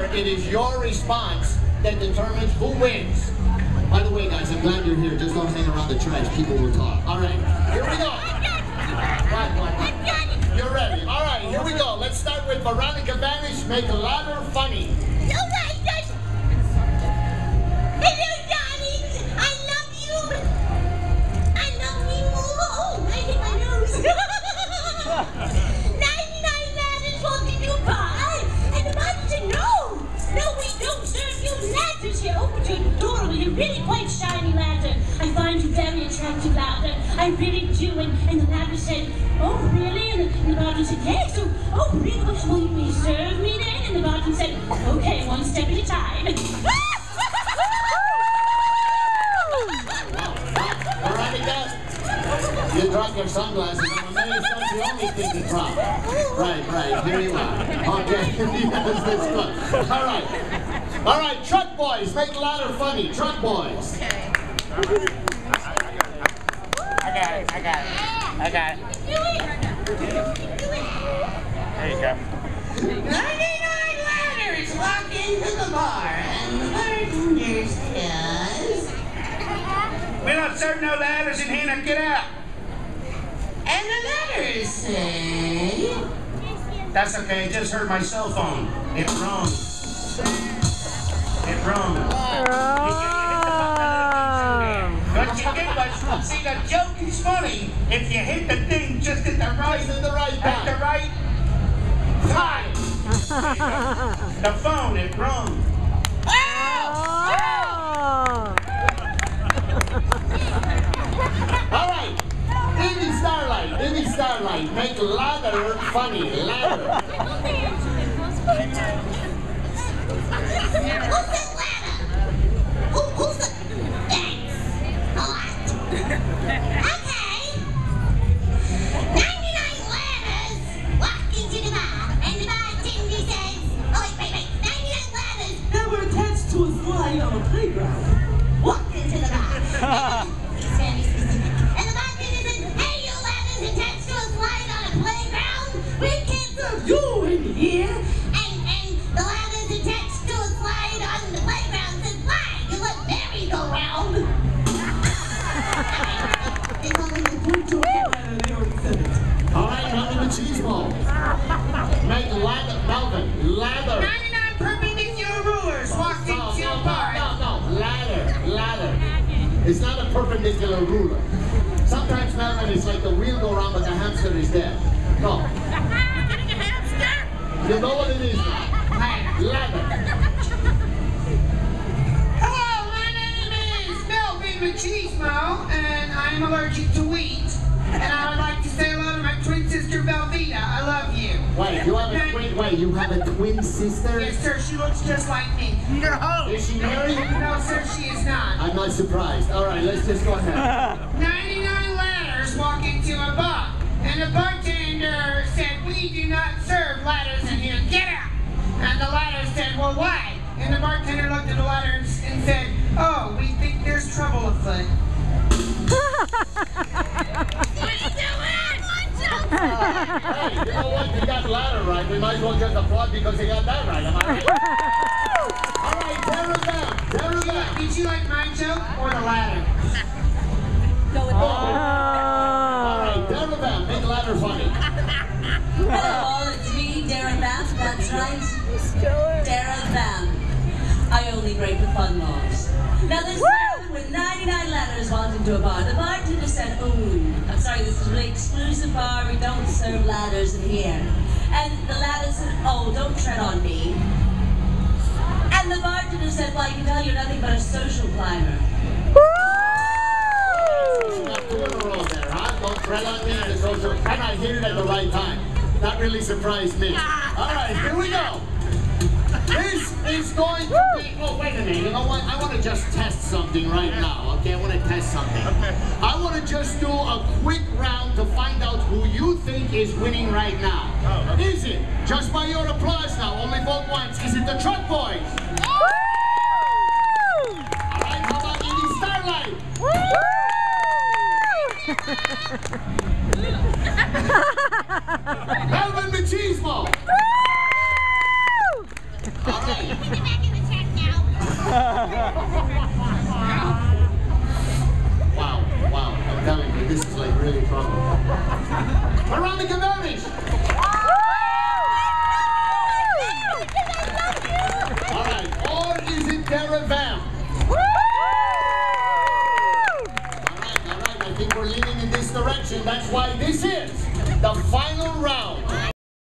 It is your response that determines who wins. By the way, guys, I'm glad you're here. Just don't hang around the trash. People will talk. All right, here we go. You're ready. All right, here we go. Let's start with Veronica Vanish. Make a ladder funny. Really quite shiny ladder. I find you very attractive, ladder. I really do. And, and the ladder said, oh, really? And the, and the body said, yes. So, oh, really? Will you serve me then? And the body said, okay, one step at a time. Veronica, you dropped your sunglasses. I'm amazed the only thing you dropped. Right, right. Here you are. Okay. yes, that's good. All right. All right, truck boys, make ladder funny. Truck boys. Okay. I got it. I got it. I got it. There you go. 99 ladders walk into the bar, and the bartender says, We don't serve no ladders in here. Now get out. and the ladders say, That's okay. It just heard my cell phone. It rung. It rung. What you did was, see, the joke is funny if you hit the thing just at the right, at the right at the right time. the phone, it rung. Oh! All right. Evie Starlight, Evie Starlight, make ladder funny. Ladder. Who's It's not a perpendicular ruler. Sometimes, Melvin, it's like the wheel go around, but the hamster is dead. No. You know what it is. Ladder. Hello, my name is Melvin Macheezmo, and I'm allergic to wheat. And I Wait, you have a twin, wait, you have a twin sister? Yes, sir, she looks just like me. You're. Is she married? No, sir, she is not. I'm not surprised. All right, let's just go ahead. 99 ladders walk into a bar, and the bartender said, We do not serve ladders in here. Get out! And the ladder said, Well, why? And the bartender looked at the ladders and said, Oh, we Hey, you know what? You got ladder right. We might as well just applaud because you got that right. Am I right? All right, tear it. Did you like my joke or the ladder? All right. Make ladder funny. Hello it's me, that's right. I only break the fun laws. Now this 99 letters walked into a bar. The bartender said, ooh, I'm sorry, this is a really exclusive bar, we don't serve ladders in here. And the ladder said, oh, don't tread on me. And the bartender said, well, I can tell you're nothing but a social climber. Got two in a row there, huh? Don't tread on me and it's also, and I hit it at the right time. That really surprised me. All right, here we go. This is going to be. Oh, wait a minute. You know what? I want to just test something right now. Okay, I want to test something. Okay. I want to just do a quick round to find out who you think is winning right now. Oh, okay. Is it just by your applause now? Only vote once. Is it the Truck Boys? All right. How about Evie Starlight? Melvin Macheezmo. All right. Put it back in the check now. Wow, wow. I'm telling you, this is like really trouble. Veronica Bevish. All right. Or is it Dara All right, all right. I think we're leaning in this direction. That's why this is the final round.